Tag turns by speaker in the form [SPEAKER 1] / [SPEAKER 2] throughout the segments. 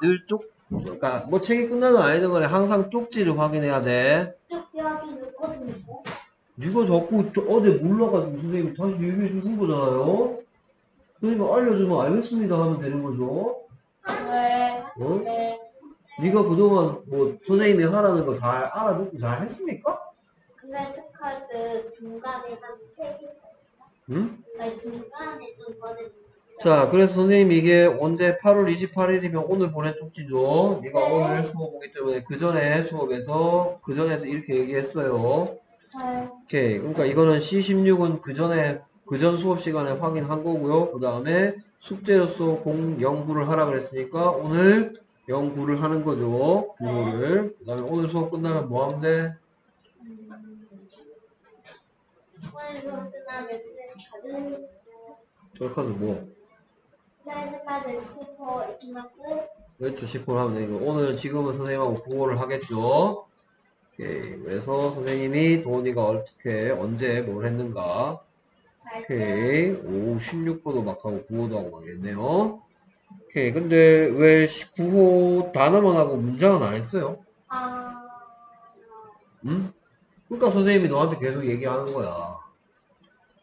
[SPEAKER 1] 늘 쪽, 그러니까 뭐 책이 끝나도 아니는 거네. 항상 쪽지를 확인해야 돼.
[SPEAKER 2] 쪽지 확인을 거든요.
[SPEAKER 1] 네가 자꾸 또 어제 몰라가지고 선생님이 다시 얘기해 주는 거잖아요. 선생님이 알려주면 알겠습니다 하면 되는 거죠.
[SPEAKER 2] 네.
[SPEAKER 1] 어?
[SPEAKER 2] 네.
[SPEAKER 1] 네가 그동안 뭐 선생님이 하라는 거 잘 알아듣고 잘 했습니까?
[SPEAKER 2] 클래스 카드 중간에 한세 개.
[SPEAKER 1] 응?
[SPEAKER 2] 아니 중간에 좀 전에.
[SPEAKER 1] 자, 그래서 선생님 이게 언제 8월 28일이면 오늘 보낸 쪽지죠. 네가
[SPEAKER 2] 네.
[SPEAKER 1] 오늘 수업 오기 때문에 그 전에 수업에서 그 전에서 이렇게 얘기했어요.
[SPEAKER 2] 네.
[SPEAKER 1] 오케이. 그러니까 이거는 C16은 그 전에 그 전 수업 시간에 확인한 거고요. 그 다음에 숙제로서 공 연구를 하라 그랬으니까 오늘 연구를 하는 거죠. 국어를. 그 다음에 오늘 수업 끝나면 뭐 하면 돼?
[SPEAKER 2] 오늘 수업 끝나면 클래스카드
[SPEAKER 1] 저기 카드 뭐?
[SPEAKER 2] 클래스카드 10호 이키마스.
[SPEAKER 1] 그렇죠. 10분 하면 되고 오늘 지금은 선생님하고 국어를 하겠죠. 오케이. 그래서 선생님이 도원이가 어떻게 언제 뭘 했는가
[SPEAKER 2] 잘
[SPEAKER 1] 오케이. 오, 16호도 막 하고 9호도 하고 가겠네요. 오케이. 근데 왜 9호 단어만 하고 문장은 안 했어요?
[SPEAKER 2] 아.
[SPEAKER 1] 응? 그러니까 선생님이 너한테 계속 얘기하는 거야.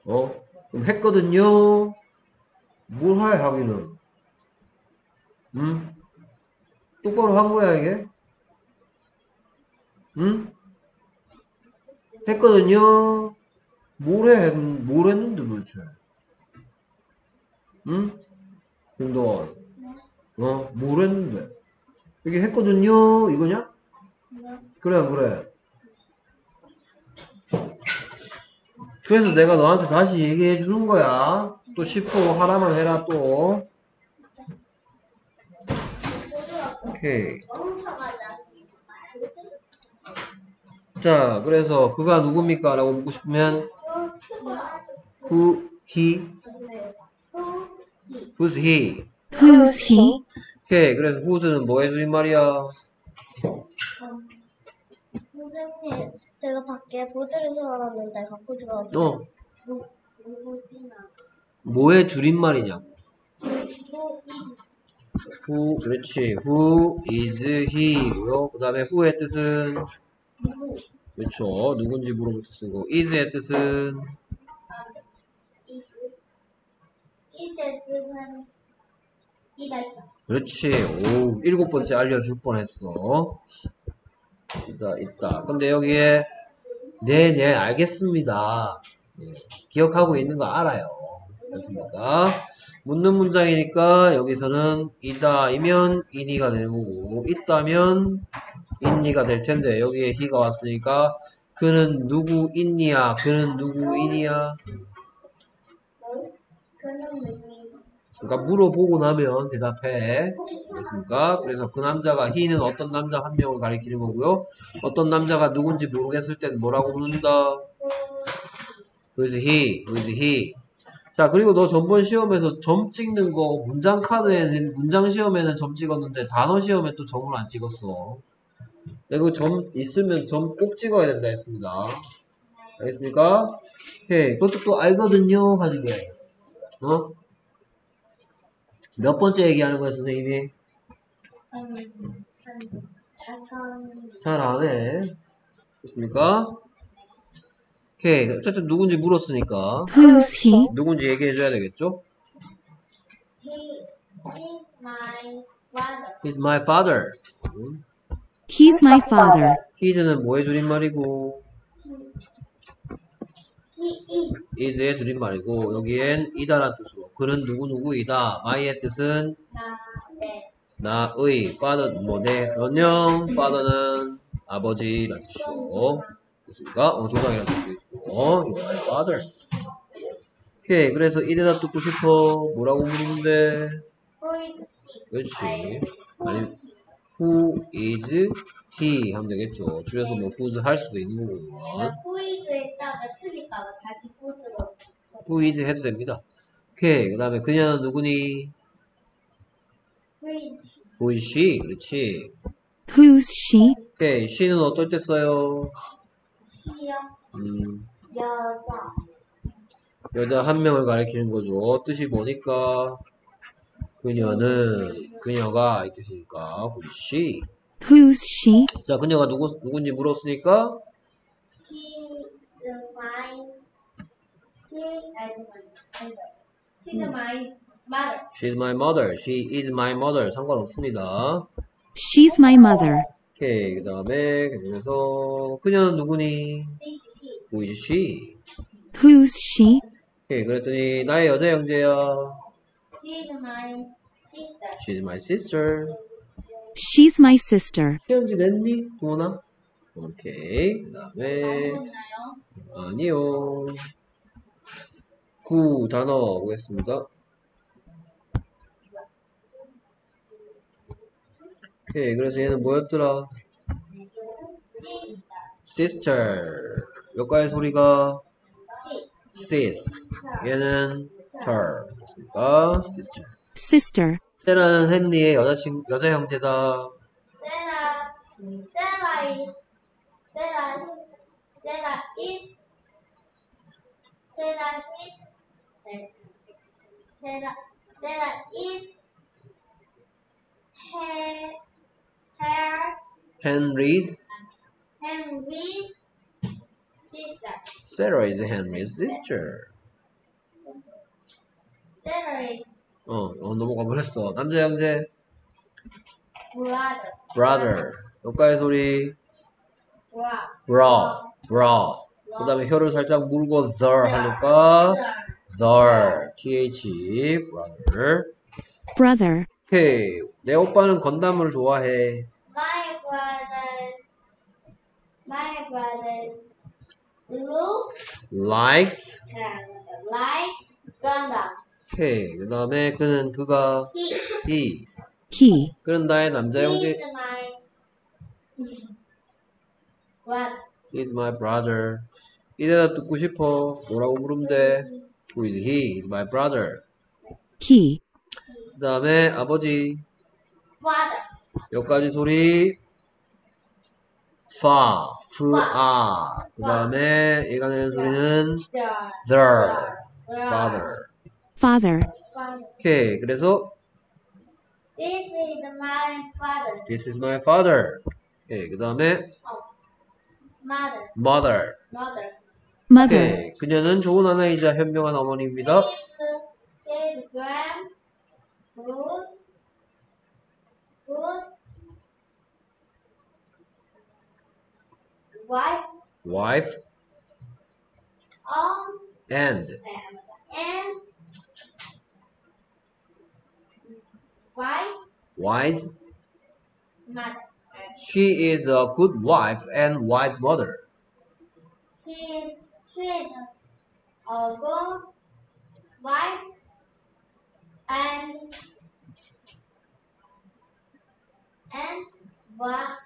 [SPEAKER 1] 어? 그럼 했거든요. 뭘 해, 하기는. 응? 똑바로 한 거야, 이게? 응? 했거든요. 뭘 해, 뭘 했는데 도대체? 응? 김도원. 어? 뭘 했는데? 이게 했거든요. 이거냐?
[SPEAKER 2] 네.
[SPEAKER 1] 그래, 안 그래? 그래서 내가 너한테 다시 얘기해 주는 거야. 또 10호 하나만 해라, 또. 오케이.
[SPEAKER 2] 자,
[SPEAKER 1] 그래서 그가 누굽니까? 라고 묻고 싶으면 who, he, who's he?
[SPEAKER 3] Who's he?
[SPEAKER 1] 오케이. 그래서 who's는 뭐의 줄임말이야?
[SPEAKER 2] 밖에 보드를 세워놨는데 갖고 들어와도
[SPEAKER 1] 어, 뭐의 줄임말이냐? who, 그렇지. who is he고요. 그 다음에 who의 뜻은 그렇죠. 누군지 물어볼 때 쓰고 is의 뜻은
[SPEAKER 2] 이제 뜻은 이다.
[SPEAKER 1] 그렇지. 오, 일곱 번째 알려줄 뻔했어. 있다, 있다. 근데 여기에 네, 네, 알겠습니다. 예, 기억하고 있는 거 알아요. 됐습니다. 묻는 문장이니까 여기서는 이다이면 이니가 되는 거고 있다면 있니가 될 텐데 여기에 히가 왔으니까 그는 누구 있니야? 그는 누구 이니야?
[SPEAKER 2] 뭐? 그는 누구
[SPEAKER 1] 그러니까 물어보고 나면 대답해. 됐습니까? 그래서 그 남자가 he는 어떤 남자 한 명을 가리키는 거고요. 어떤 남자가 누군지 모르겠을 때는 뭐라고 묻는다? Who's he? Who's he? 자, 그리고 너 전번 시험에서 점 찍는 거 문장 카드에는 문장 시험에는 점 찍었는데 단어 시험에 또 점을 안 찍었어. 이거 점 있으면 점 꼭 찍어야 된다 했습니다. 알겠습니까? 오케이. 그것도 또 알거든요. 하지 왜. 어? 몇 번째 얘기하는 거야, 선생님이?
[SPEAKER 2] 음,
[SPEAKER 1] 한잘안 해. 됐습니까? 오케이. 어쨌든 누군지 물었으니까.
[SPEAKER 3] Who's he?
[SPEAKER 1] 누군지 얘기해줘야 되겠죠?
[SPEAKER 2] he is my father.
[SPEAKER 1] He's my father. 음.
[SPEAKER 3] He's my father.
[SPEAKER 1] He's는 뭐의 줄임말이고,
[SPEAKER 2] He is
[SPEAKER 1] is의 줄임말이고, 여기엔 이다란 뜻으로. 그는 누구누구이다. my의 뜻은
[SPEAKER 2] 나,
[SPEAKER 1] 나의, father, 뭐, 내, 안녕, father는 아버지라는 뜻이고, 됐습니까? 어, 조상이라는 뜻도 있고, he's my father. 오케이, 그래서 이래다 듣고 싶어. 뭐라고 물는데
[SPEAKER 2] who is he?
[SPEAKER 1] 그렇지. 아니, who is he 하면 되겠죠. 줄여서 뭐 who's 할 수도 있는 거고.
[SPEAKER 2] who is 했다가 틀릴까봐 다시 who's로
[SPEAKER 1] who is 해도 됩니다. 오케이. 그 다음에 그녀는 누구니?
[SPEAKER 2] who is
[SPEAKER 1] she? 그렇지.
[SPEAKER 3] Who's she?
[SPEAKER 1] 오케이. she는 어떨 때 써요?
[SPEAKER 2] she요?
[SPEAKER 1] 음,
[SPEAKER 2] 여자
[SPEAKER 1] 여자 한 명을 가리키는 거죠. 뜻이 뭐니까? 그녀는 그녀가 이 뜻이니까 우리 she.
[SPEAKER 3] Who's she?
[SPEAKER 1] 자, 그녀가 누구 누군지 물었으니까
[SPEAKER 2] She's my she is my She's my mother.
[SPEAKER 1] she's my mother. She is my mother. 상관없습니다.
[SPEAKER 3] She's my mother.
[SPEAKER 1] 오케이. 그 다음에 계속해서 그녀는 누구니? Who is she?
[SPEAKER 3] Who's she?
[SPEAKER 1] 오케이. 그랬더니 나의 여자 형제야.
[SPEAKER 2] She's my sister.
[SPEAKER 1] She's my sister.
[SPEAKER 3] She's my sister.
[SPEAKER 1] 형제 냈니? 도원아? 오케이. 그 다음에
[SPEAKER 2] 나요?
[SPEAKER 1] 아니요. 구 단어 보겠습니다. 오케이. 그래서 얘는 뭐였더라?
[SPEAKER 2] Sister.
[SPEAKER 1] 여기까지 소리가
[SPEAKER 2] Sis.
[SPEAKER 1] 얘는 her. 됐습니까? sister.
[SPEAKER 3] Sister.
[SPEAKER 1] 세라는 헨리의 여자친 여자 형제다.
[SPEAKER 2] Sarah is. Sarah. Sarah is. Sarah is. 네. Sarah. Sarah is. Her. Her.
[SPEAKER 1] Henry's
[SPEAKER 2] Henry's sister.
[SPEAKER 1] Sarah is Henry's sister.
[SPEAKER 2] Sarah is
[SPEAKER 1] 어, 어 넘어가 버렸어. 남자 형제
[SPEAKER 2] brother.
[SPEAKER 1] brother. 여기까지 소리
[SPEAKER 2] Brother.
[SPEAKER 1] bra, bra. 그 다음에 혀를 살짝 물고 the 하니까 the, th, brother.
[SPEAKER 3] Brother.
[SPEAKER 1] 오케이. 내 오빠는 건담을 좋아해.
[SPEAKER 2] My brother, my brother, Luke
[SPEAKER 1] likes.
[SPEAKER 2] likes Gundam.
[SPEAKER 1] 오케이. 그 다음에 그는 그가
[SPEAKER 2] He,
[SPEAKER 1] he.
[SPEAKER 3] He.
[SPEAKER 1] 그는 나의 남자
[SPEAKER 2] he's
[SPEAKER 1] 형제.
[SPEAKER 2] my what?
[SPEAKER 1] He's my brother. 이 대답 듣고 싶어. 뭐라고 물으면 돼? Who is he? He's my brother.
[SPEAKER 3] He.
[SPEAKER 1] 그 다음에 아버지.
[SPEAKER 2] Father,
[SPEAKER 1] 여기까지 소리. fa, fu, a. 그 다음에 얘가 내는 소리는
[SPEAKER 2] the,
[SPEAKER 1] the,
[SPEAKER 2] the
[SPEAKER 1] father.
[SPEAKER 3] Father.
[SPEAKER 2] father.
[SPEAKER 1] 오케이. 그래서
[SPEAKER 2] This is my father.
[SPEAKER 1] this is my father. 오케이. 그 다음에
[SPEAKER 2] Mother,
[SPEAKER 1] mother.
[SPEAKER 2] mother.
[SPEAKER 3] Mother.
[SPEAKER 1] 오케이. 그녀는 좋은 아내이자 현명한 어머니입니다.
[SPEAKER 2] She's, she's grand, good, good, wife,
[SPEAKER 1] wife
[SPEAKER 2] on,
[SPEAKER 1] and
[SPEAKER 2] and white
[SPEAKER 1] wise.
[SPEAKER 2] mother.
[SPEAKER 1] She is a good wife and wise mother.
[SPEAKER 2] She, she is a good wife and and wa-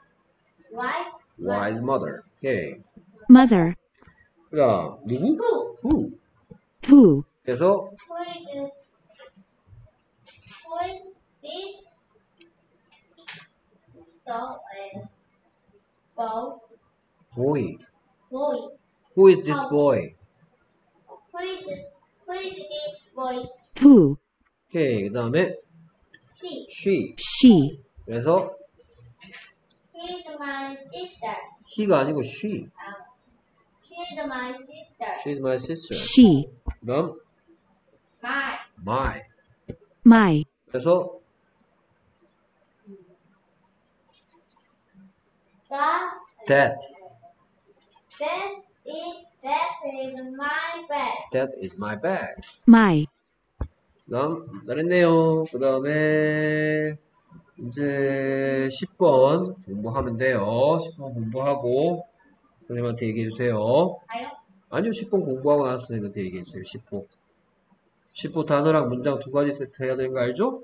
[SPEAKER 2] white
[SPEAKER 1] wise mother. 오케이.
[SPEAKER 3] Mother.
[SPEAKER 1] 자, 누구?
[SPEAKER 2] Who?
[SPEAKER 1] who.
[SPEAKER 3] Who.
[SPEAKER 1] 그래서
[SPEAKER 2] Who is who is this? The uh, boy,
[SPEAKER 1] boy.
[SPEAKER 2] boy.
[SPEAKER 1] Who is this boy?
[SPEAKER 2] Who is who is this boy?
[SPEAKER 3] Who.
[SPEAKER 1] 오케이. 그 다음에
[SPEAKER 2] She.
[SPEAKER 1] she.
[SPEAKER 3] She.
[SPEAKER 1] 그래서
[SPEAKER 2] She's my sister.
[SPEAKER 1] he가 아니고 she.
[SPEAKER 2] Um, she's my sister.
[SPEAKER 1] She's my sister.
[SPEAKER 3] She.
[SPEAKER 1] 그 다음
[SPEAKER 2] My.
[SPEAKER 1] my.
[SPEAKER 3] My.
[SPEAKER 1] 그래서
[SPEAKER 2] That.
[SPEAKER 1] that.
[SPEAKER 2] That is that is my bed.
[SPEAKER 1] That is my bag.
[SPEAKER 3] My.
[SPEAKER 1] 그 다음 잘했네요. 그 다음에 이제 10번 공부하면 돼요. 10번 공부하고 선생님한테 얘기해 주세요.
[SPEAKER 2] 가요?
[SPEAKER 1] 아니요, 10번 공부하고 나서 선생님한테 얘기해 주세요. 10호. 10호 단어랑 문장 두 가지 세트 해야 되는 거 알죠?